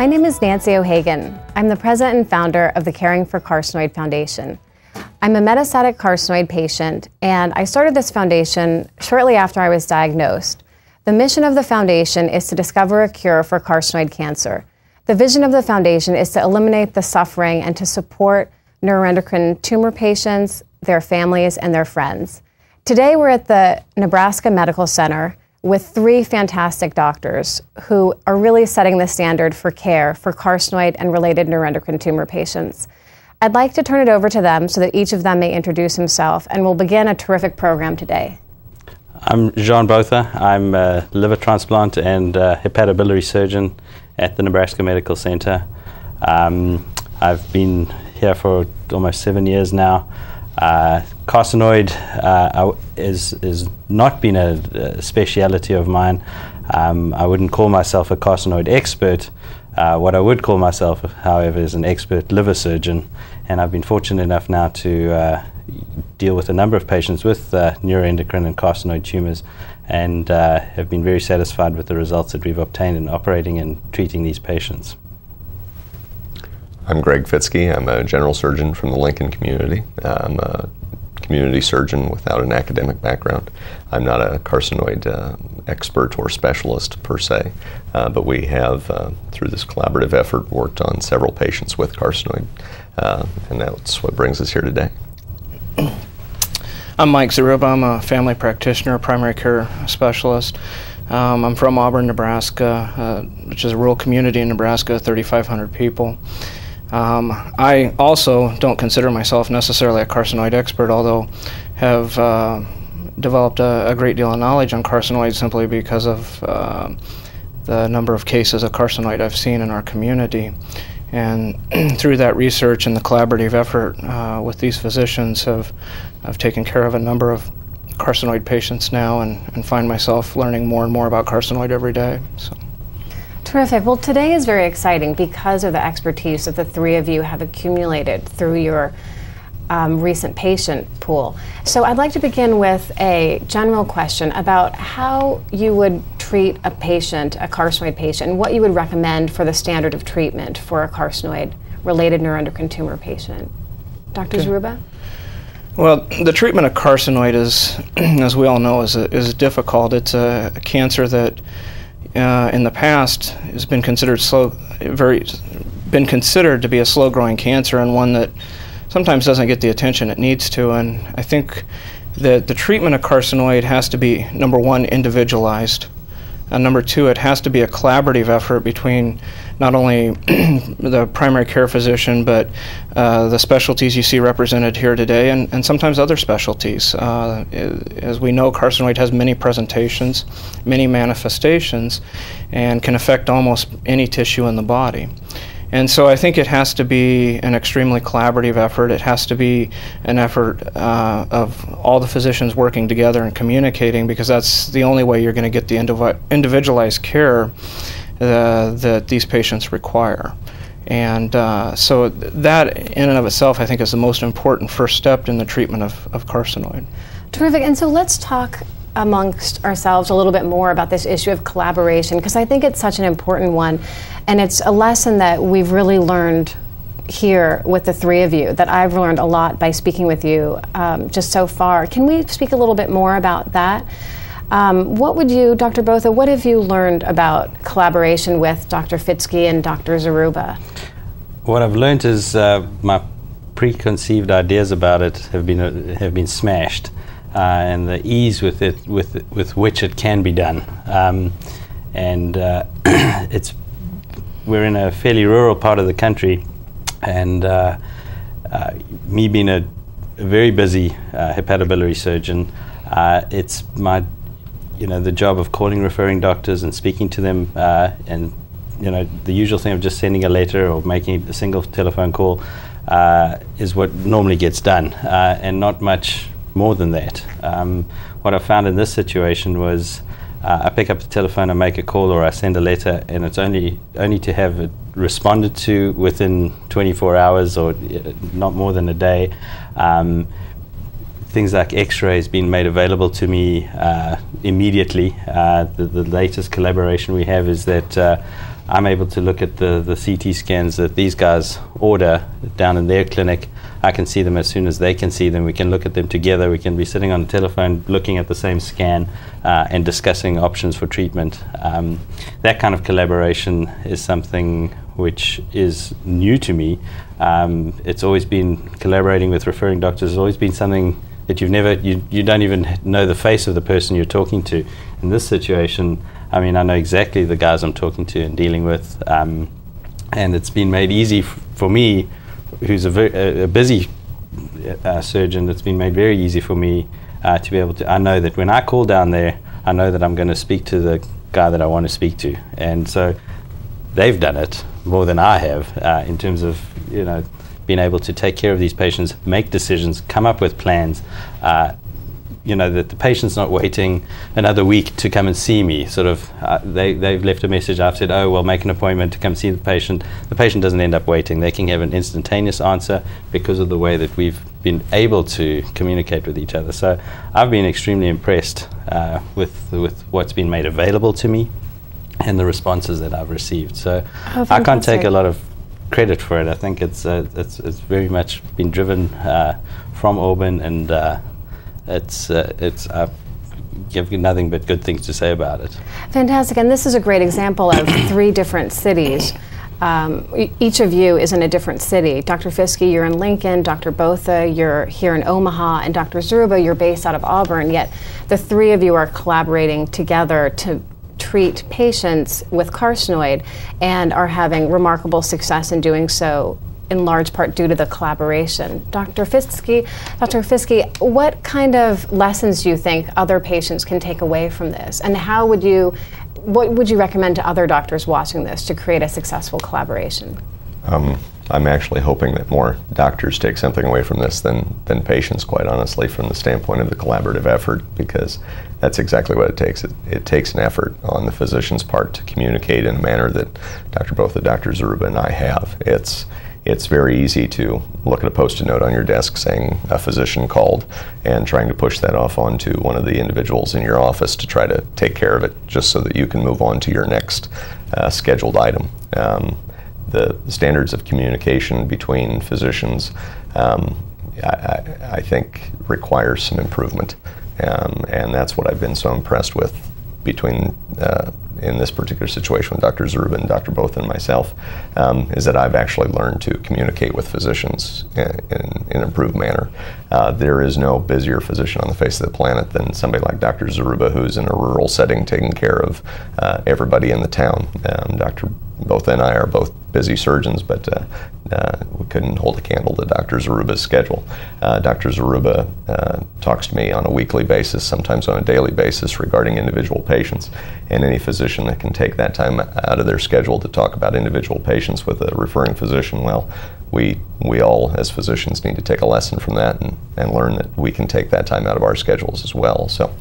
My name is Nancy O'Hagan. I'm the president and founder of the Caring for Carcinoid Foundation. I'm a metastatic carcinoid patient, and I started this foundation shortly after I was diagnosed. The mission of the foundation is to discover a cure for carcinoid cancer. The vision of the foundation is to eliminate the suffering and to support neuroendocrine tumor patients, their families, and their friends. Today, we're at the Nebraska Medical Center with three fantastic doctors who are really setting the standard for care for carcinoid and related neuroendocrine tumor patients. I'd like to turn it over to them so that each of them may introduce himself, and we'll begin a terrific program today. I'm Jean Botha. I'm a liver transplant and hepatobiliary surgeon at the Nebraska Medical Center. Um, I've been here for almost seven years now. Uh, carcinoid uh, is, is not been a, a speciality of mine. Um, I wouldn't call myself a carcinoid expert. Uh, what I would call myself, however, is an expert liver surgeon, and I've been fortunate enough now to uh, deal with a number of patients with uh, neuroendocrine and carcinoid tumors, and uh, have been very satisfied with the results that we've obtained in operating and treating these patients. I'm Greg Fitzke. I'm a general surgeon from the Lincoln community. I'm a community surgeon without an academic background. I'm not a carcinoid uh, expert or specialist per se, uh, but we have, uh, through this collaborative effort, worked on several patients with carcinoid, uh, and that's what brings us here today. I'm Mike Zaruba. I'm a family practitioner, primary care specialist. Um, I'm from Auburn, Nebraska, uh, which is a rural community in Nebraska, 3,500 people. Um, I also don't consider myself necessarily a carcinoid expert, although have uh, developed a, a, great deal of knowledge on carcinoid simply because of uh, the number of cases of carcinoid I've seen in our community. And through that research and the collaborative effort uh, with these physicians, have I've taken care of a number of carcinoid patients now, and, and find myself learning more and more about carcinoid every day. So. Terrific. Well, today is very exciting because of the expertise that the three of you have accumulated through your um, recent patient pool. So, I'd like to begin with a general question about how you would treat a patient, a carcinoid patient, and what you would recommend for the standard of treatment for a carcinoid related neuroendocrine tumor patient. Dr. Okay. Well, the treatment of carcinoid is, as we all know, is, a, is difficult. It's a cancer that uh, in the past has been considered slow, very been considered to be a slow-growing cancer and one that sometimes doesn't get the attention it needs to. And I think that the treatment of carcinoid has to be number one individualized. And number two, it has to be a collaborative effort between not only the primary care physician, but uh, the specialties you see represented here today, and, and sometimes other specialties. Uh, as we know, carcinoid has many presentations, many manifestations, and can affect almost any tissue in the body. And so I think it has to be an extremely collaborative effort. It has to be an effort uh, of all the physicians working together and communicating because that's the only way you're going to get the indiv- individualized care uh, that these patients require. And uh, so that in and of itself, I think, is the most important first step in the treatment of, of carcinoid. Terrific. And so let's talk amongst ourselves a little bit more about this issue of collaboration because I think it's such an important one. And it's a lesson that we've really learned here with the three of you that I've learned a lot by speaking with you um, just so far. Can we speak a little bit more about that? Um, what would you, Dr. Botha, what have you learned about collaboration with Dr. Fitzke and Dr. Zaruba? What I've learned is uh, my preconceived ideas about it have been uh, have been smashed, uh, and the ease with it with with which it can be done, um, and uh, it's we're in a fairly rural part of the country, and uh, uh, me being a, a very busy uh, hepatobiliary surgeon, uh, it's my you know the job of calling referring doctors and speaking to them, uh, and you know the usual thing of just sending a letter or making a single telephone call uh, is what normally gets done, and not much more than that. Um, what I found in this situation was uh, I pick up the telephone and make a call or I send a letter, and it's only only to have it responded to within 24 hours or uh, not more than a day. Um, things like X-rays being made available to me uh, immediately. Uh, the, the, latest collaboration we have is that uh, I'm able to look at the, the CT scans that these guys order down in their clinic. I can see them as soon as they can see them. We can look at them together. We can be sitting on the telephone looking at the same scan uh, and discussing options for treatment. Um, that kind of collaboration is something which is new to me. Um, it's always been collaborating with referring doctors, has always been something that you've never, you, you don't even know the face of the person you're talking to. In this situation, I mean, I know exactly the guys I'm talking to and dealing with, um, and it's been made easy for me, who's a, a busy uh, surgeon. It's been made very easy for me uh, to be able to. I know that when I call down there, I know that I'm going to speak to the guy that I want to speak to, and so they've done it more than I have uh, in terms of you know being able to take care of these patients, make decisions, come up with plans, uh, you know that the patient's not waiting another week to come and see me. Sort of, uh, they they've left a message. I've said, oh well, make an appointment to come see the patient. The patient doesn't end up waiting. They can have an instantaneous answer because of the way that we've been able to communicate with each other. So I've been extremely impressed uh, with with what's been made available to me and the responses that I've received. So oh, I can't take a lot of credit for it. I think it's uh, it's, it's very much been driven uh, from Auburn and uh, it's uh, it's I give nothing but good things to say about it. Fantastic, and this is a great example of three different cities. Um, each of you is in a different city. Dr. Fitzke, you're in Lincoln. Dr. Botha, you're here in Omaha, and Dr. Zaruba, you're based out of Auburn. Yet the three of you are collaborating together to treat patients with carcinoid and are having remarkable success in doing so in large part due to the collaboration. Dr. Fitzke, Dr. Fitzke, what kind of lessons do you think other patients can take away from this? And how would you, what would you recommend to other doctors watching this to create a successful collaboration? Um, I'm actually hoping that more doctors take something away from this than, than patients, quite honestly, from the standpoint of the collaborative effort, because that's exactly what it takes. It, it takes an effort on the physician's part to communicate in a manner that Dr. Both the Dr. Zaruba and I have. It's it's very easy to look at a post-it note on your desk saying a physician called and trying to push that off onto one of the individuals in your office to try to take care of it just so that you can move on to your next uh, scheduled item. Um, the standards of communication between physicians, um, I, I, think, requires some improvement. Um, and that's what I've been so impressed with between uh, in this particular situation with Dr. Zaruba and Dr. Botha and myself um, is that I've actually learned to communicate with physicians in, in, in an improved manner. Uh, there is no busier physician on the face of the planet than somebody like Dr. Zaruba, who's in a rural setting taking care of uh, everybody in the town. Um, Dr. Botha and I are both busy surgeons, but uh, uh, we couldn't hold a candle to Dr. Zaruba's schedule. Uh, Dr. Zaruba uh, talks to me on a weekly basis, sometimes on a daily basis, regarding individual patients. And any physician that can take that time out of their schedule to talk about individual patients with a referring physician, well, we, we all, as physicians, need to take a lesson from that and, and learn that we can take that time out of our schedules as well. So,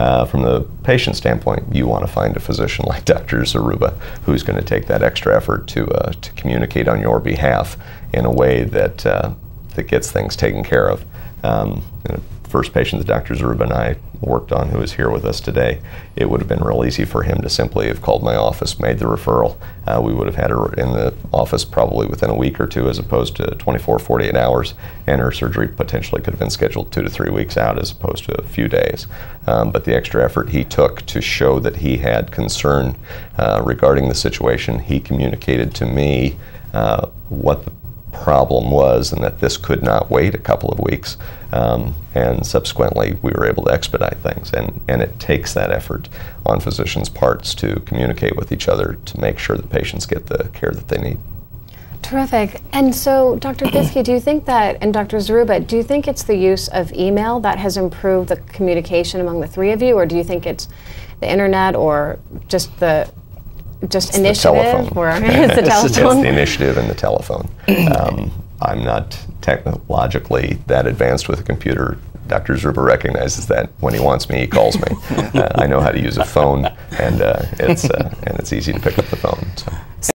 uh, from the patient standpoint, you want to find a physician like Dr. Zaruba who's going to take that extra effort to, uh, to communicate on your behalf in a way that, uh, that gets things taken care of. Um, first patient that Dr. Zaruba and I worked on who is here with us today, it would have been real easy for him to simply have called my office, made the referral. Uh, we would have had her in the office probably within a week or two as opposed to 24, 48 hours, and her surgery potentially could have been scheduled two to three weeks out as opposed to a few days. Um, but the extra effort he took to show that he had concern uh, regarding the situation, he communicated to me uh, what the problem was and that this could not wait a couple of weeks. Um, and subsequently, we were able to expedite things. And, and it takes that effort on physicians' parts to communicate with each other to make sure that patients get the care that they need. Terrific. And so, Dr. Fitzke, do you think that, and Dr. Zaruba, do you think it's the use of email that has improved the communication among the three of you, or do you think it's the internet or just the just it's initiative or it's the telephone? it's the initiative and the telephone. Um, I'm not technologically that advanced with a computer. Dr. Zaruba recognizes that when he wants me, he calls me. uh, I know how to use a phone, and uh, it's uh, and it's easy to pick up the phone. So.